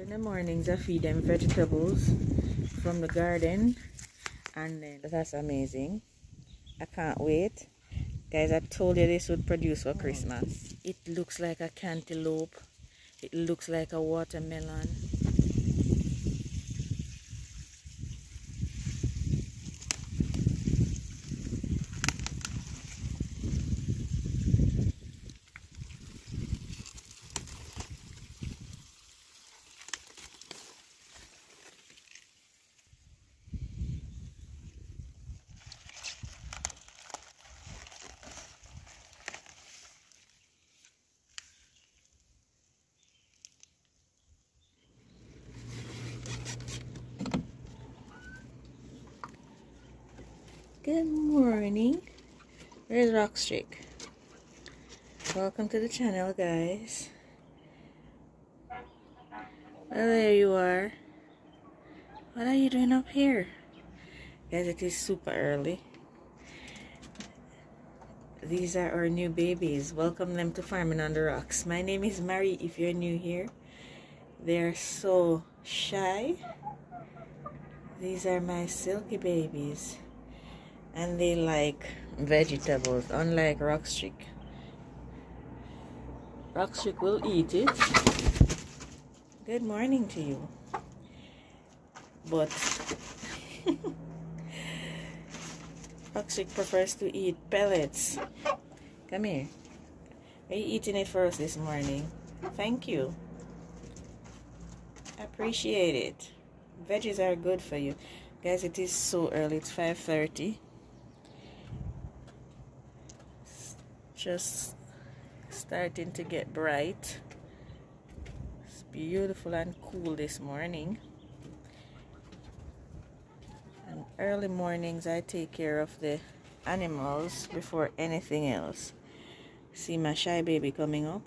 in the mornings I feed them vegetables from the garden and that's amazing. I can't wait. Guys, I told you this would produce for Christmas. It looks like a cantaloupe. It looks like a watermelon. Good morning. Where's Rockstreak? Welcome to the channel, guys. Well, there you are. What are you doing up here? Guys, it is super early. These are our new babies. Welcome them to Farming on the Rocks. My name is Marie if you're new here. They're so shy. These are my Silkie babies and they like vegetables unlike Rockstreak. Rockstreak will eat it. Good morning to you. But Rockstreak prefers to eat pellets. Come here. Are you eating it for us this morning? Thank you. Appreciate it. Veggies are good for you. Guys, it is so early. It's 5.30 just starting to get bright. It's beautiful and cool this morning. And early mornings I take care of the animals before anything else. See my shy baby coming up?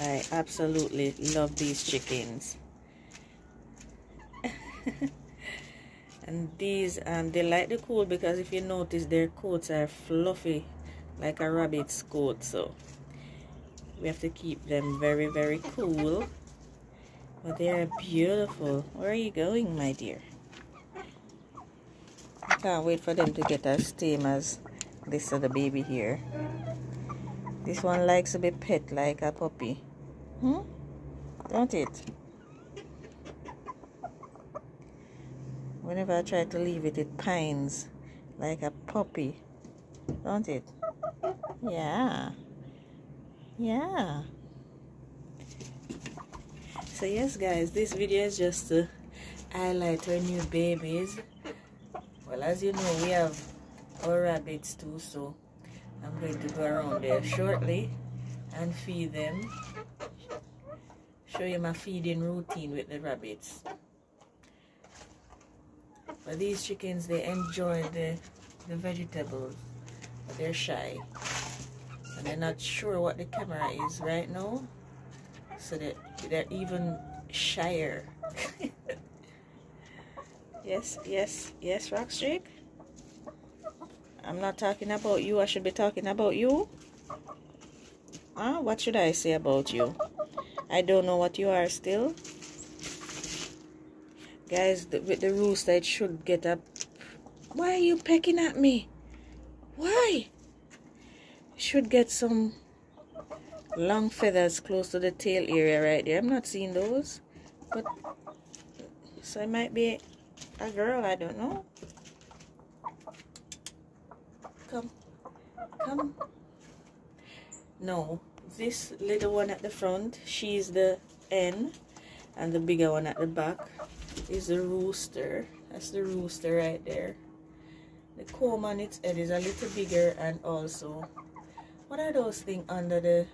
I absolutely love these chickens and these um, they like the cool because if you notice their coats are fluffy like a rabbit's coat. So we have to keep them very very cool. But they are beautiful. Where are you going my dear? I can't wait for them to get as tame as this other baby here. This one likes to be pet like a puppy. Hmm? Don't it Whenever I try to leave it, it pines like a puppy. Don't it? Yeah. Yeah. So yes guys, this video is just to highlight our new babies. Well as you know, we have our rabbits too, so I'm going to go around there shortly and feed them. Show you my feeding routine with the rabbits. But these chickens, they enjoy the, the vegetables, but they're shy. And they're not sure what the camera is right now. So that they're even shyer. yes, yes, yes, Rockstreak. I'm not talking about you. I should be talking about you. Huh? What should I say about you? I don't know what you are still. Guys, the, with the rooster, it should get up. Why are you pecking at me? Why? should get some long feathers close to the tail area right there. I'm not seeing those. But, so it might be a girl, I don't know. Come. Come. No, this little one at the front, she's the N, and the bigger one at the back is the rooster. That's the rooster right there. The comb on its head is a little bigger and also, what are those things under the,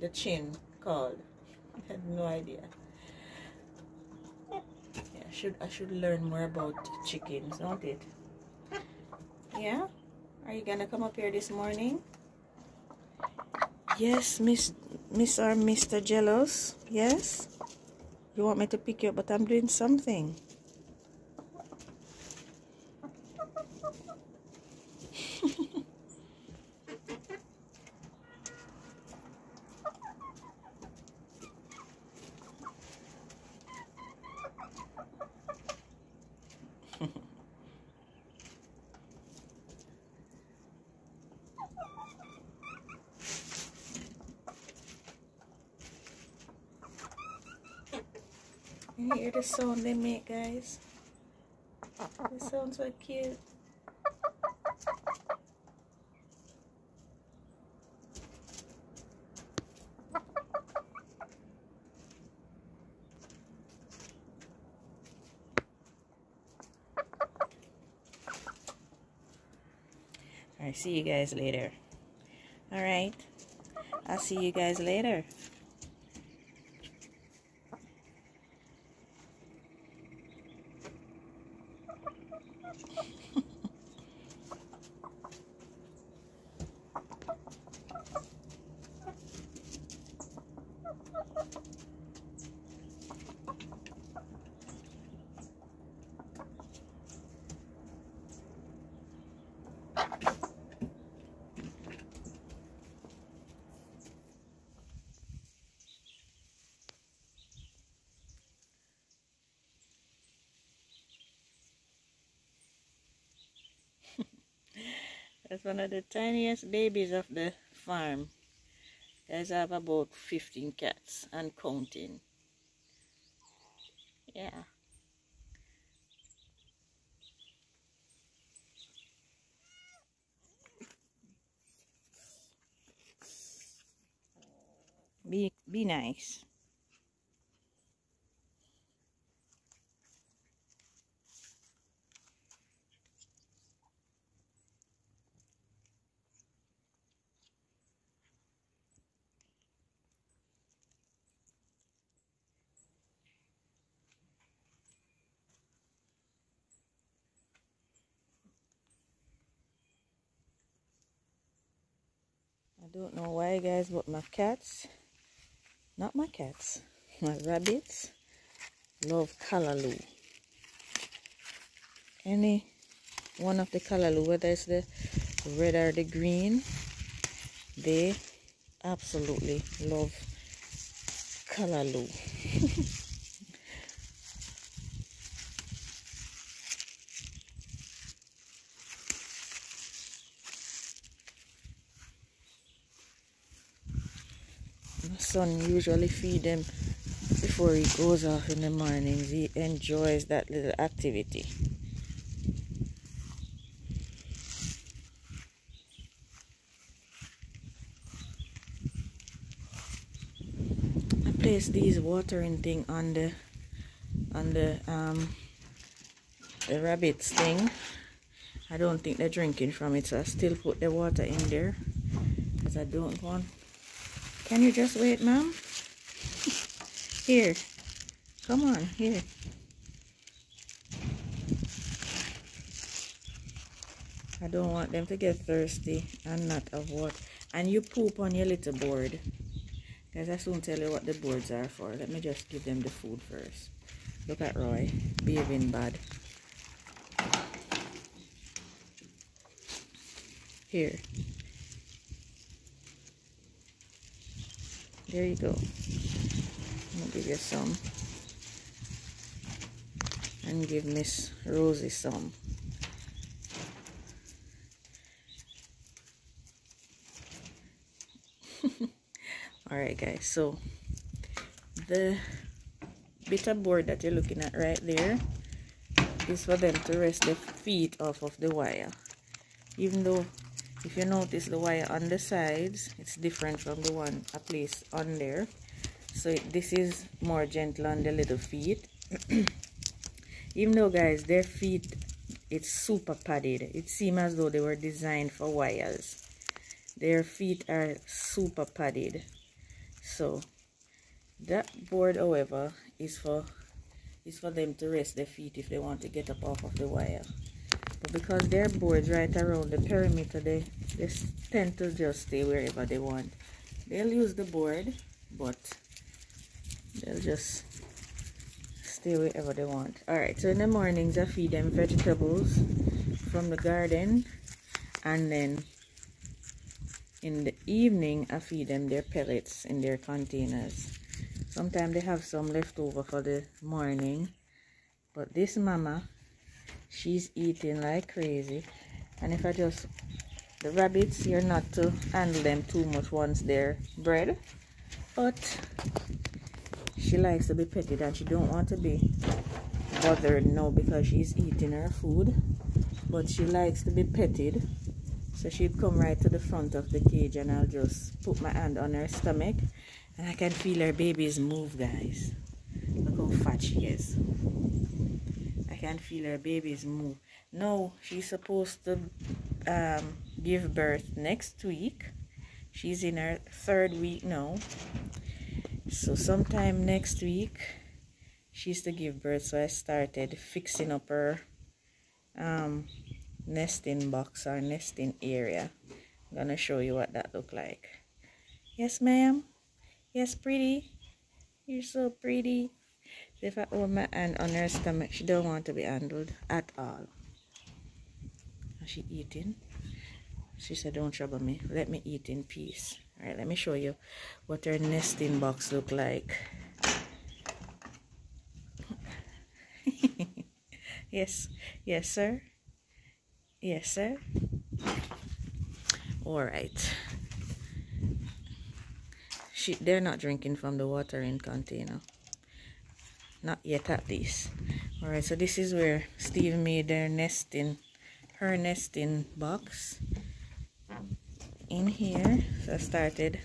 the chin called? I had no idea. Yeah, I should, I should learn more about chickens, don't it? Yeah? Are you gonna come up here this morning? Yes, Miss Miss uh, or Mr. Jealous. Yes? You want me to pick you up, but I'm doing something. Hear the sound they make, guys? They sound so cute. I see you guys later. All right. I'll see you guys later. That's one of the tiniest babies of the farm. Guys have about 15 cats and counting. Yeah. Be be nice. I don't know why guys but my cats not my cats my rabbits love callaloo any one of the callaloo whether it's the red or the green they absolutely love callaloo My son usually feed them before he goes off in the mornings. He enjoys that little activity. I place these watering thing on the on the um the rabbit's thing. I don't think they're drinking from it, so I still put the water in there because I don't want can you just wait, Mom? Here. Come on, here. I don't want them to get thirsty and not have water. And you poop on your little board. Guys, I soon tell you what the boards are for. Let me just give them the food first. Look at Roy, behaving bad. Here. There you go. I'm gonna give you some. And give Miss Rosie some. Alright guys, so the bit of board that you're looking at right there is for them to rest their feet off of the wire. Even though if you notice the wire on the sides it's different from the one I placed on there. So this is more gentle on the little feet. Even though guys their feet it's super padded. It seems as though they were designed for wires. Their feet are super padded. So that board however is for is for them to rest their feet if they want to get up off of the wire because they're boards right around the perimeter they, they tend to just stay wherever they want. They'll use the board but they'll just stay wherever they want. All right so in the mornings i feed them vegetables from the garden and then in the evening i feed them their pellets in their containers. Sometimes they have some left over for the morning but this mama she's eating like crazy. And if I just the rabbits you're not to handle them too much once they're bred. But she likes to be petted and she don't want to be bothered now because she's eating her food. But she likes to be petted. So she'd come right to the front of the cage and I'll just put my hand on her stomach. And I can feel her babies move guys. Look how fat she is I can feel her babies move. No she's supposed to um, give birth next week. She's in her third week now. So sometime next week she's to give birth. So I started fixing up her um, nesting box or nesting area. I'm gonna show you what that look like. Yes ma'am? Yes pretty? You're so pretty if I hold my hand on her stomach she don't want to be handled at all. Is she eating she said don't trouble me. Let me eat in peace. All right let me show you what her nesting box look like. Yes yes sir. Yes sir. All right. She they're not drinking from the watering container not yet at least. All right so this is where steve made their nesting her nesting box. In here so i started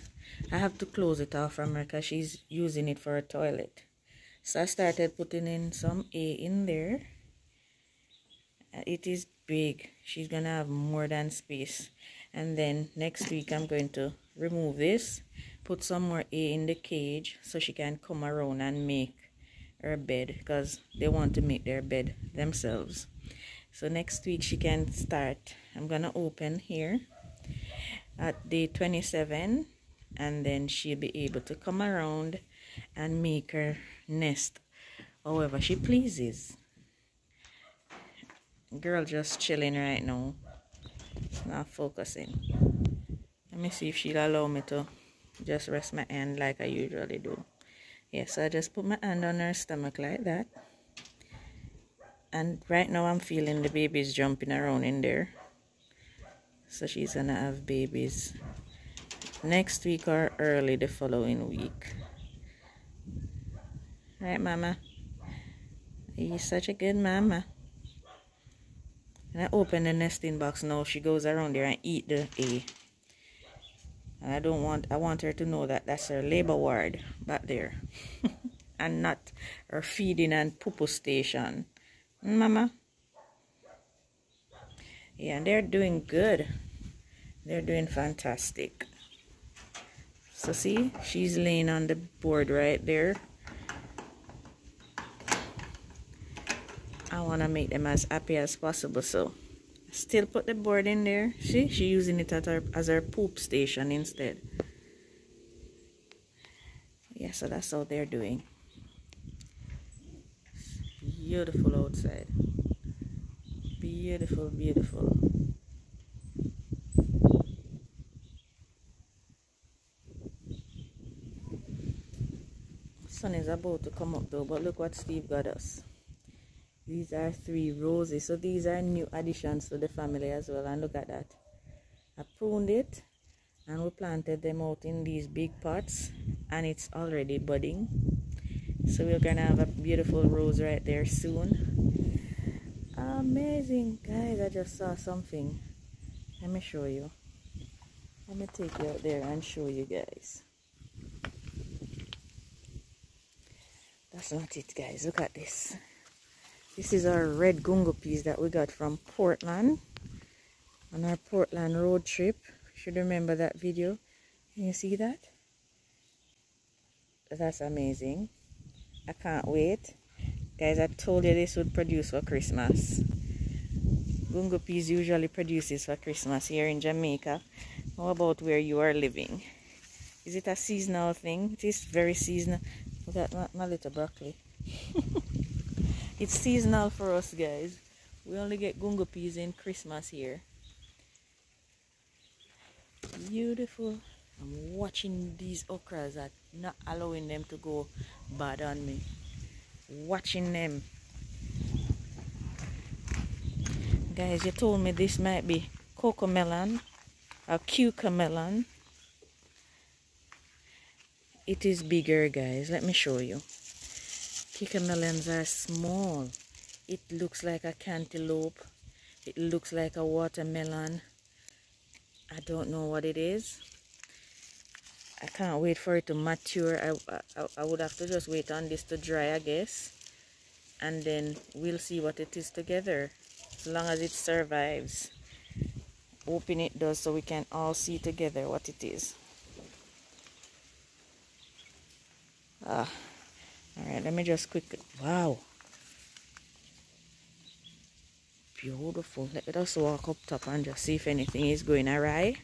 i have to close it off from her because she's using it for a toilet. So i started putting in some a in there. Uh, it is big. She's gonna have more than space. And then next week i'm going to remove this put some more a in the cage so she can come around and make her bed because they want to make their bed themselves. So next week she can start. I'm gonna open here at day 27 and then she'll be able to come around and make her nest however she pleases. Girl just chilling right now. Not focusing. Let me see if she'll allow me to just rest my hand like I usually do yeah, so I just put my hand on her stomach like that. And right now I'm feeling the babies jumping around in there. So she's gonna have babies next week or early the following week. Right mama? You're such a good mama? And I open the nesting box now. She goes around there and eat the A. And I don't want, I want her to know that that's her labor ward back there. and not her feeding and poo station. Hmm, Mama? Yeah, and they're doing good. They're doing fantastic. So see, she's laying on the board right there. I want to make them as happy as possible so still put the board in there. See? She using it as her, as her poop station instead. Yeah so that's how they're doing. Beautiful outside. Beautiful beautiful. Sun is about to come up though but look what Steve got us these are three roses. So these are new additions to the family as well and look at that. I pruned it and we planted them out in these big pots and it's already budding. So we're gonna have a beautiful rose right there soon. Amazing. Guys I just saw something. Let me show you. Let me take you out there and show you guys. That's not it guys. Look at this this is our red gungo peas that we got from Portland on our Portland road trip. You Should remember that video. Can you see that? That's amazing. I can't wait. Guys, I told you this would produce for Christmas. Gungo peas usually produces for Christmas here in Jamaica. How about where you are living? Is it a seasonal thing? It is very seasonal. Look at my, my little broccoli. It's seasonal for us guys. We only get gungo peas in Christmas here. Beautiful. I'm watching these okras are not allowing them to go bad on me. Watching them. Guys, you told me this might be cocomelon or cucamelon. it is bigger guys let me show you melons are small. It looks like a cantaloupe. It looks like a watermelon. I don't know what it is. I can't wait for it to mature. I, I, I would have to just wait on this to dry I guess. And then we'll see what it is together. As long as it survives. Open it does so we can all see together what it is. Ah all right let me just quick wow. Beautiful. Let us walk up top and just see if anything is going awry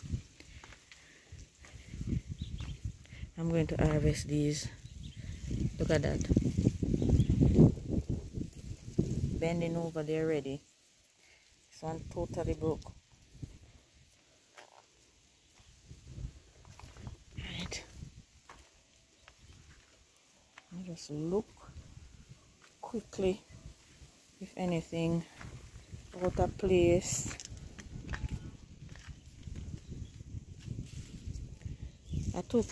I'm going to harvest these. Look at that. Bending over there already. This one totally broke look quickly if anything out of place. I took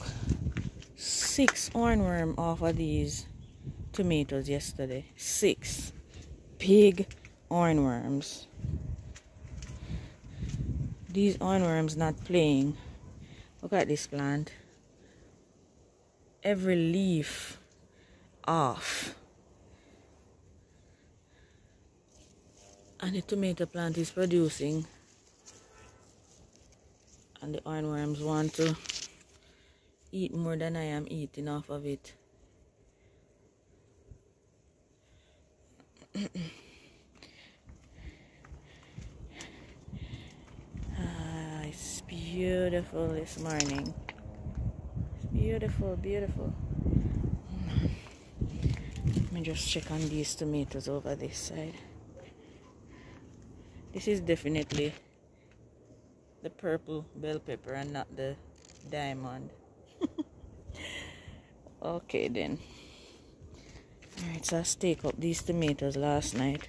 six hornworm off of these tomatoes yesterday. Six big hornworms. These hornworms not playing. Look at this plant. Every leaf off. And the tomato plant is producing. And the hornworms want to eat more than I am eating off of it. ah, it's beautiful this morning. It's beautiful, beautiful me just check on these tomatoes over this side. This is definitely the purple bell pepper and not the diamond. Okay then. Alright so I staked up these tomatoes last night.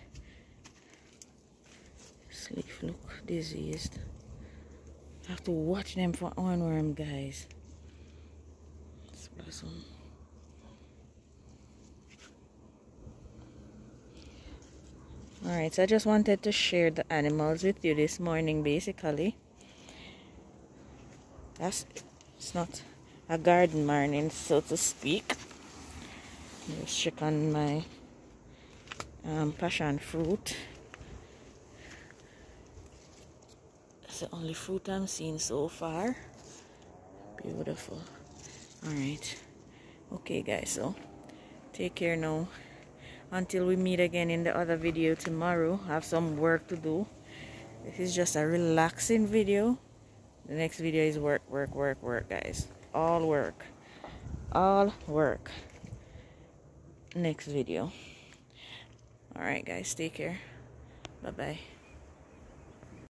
Leaf look diseased. I have to watch them for hornworm guys blossom Alright, so I just wanted to share the animals with you this morning basically. That's it's not a garden morning so to speak. Just check on my um, passion fruit. That's the only fruit I'm seeing so far. Beautiful. Alright. Okay guys, so take care now until we meet again in the other video tomorrow. I have some work to do. This is just a relaxing video. The next video is work work work work guys. All work. All work. Next video. All right guys. Take care. Bye bye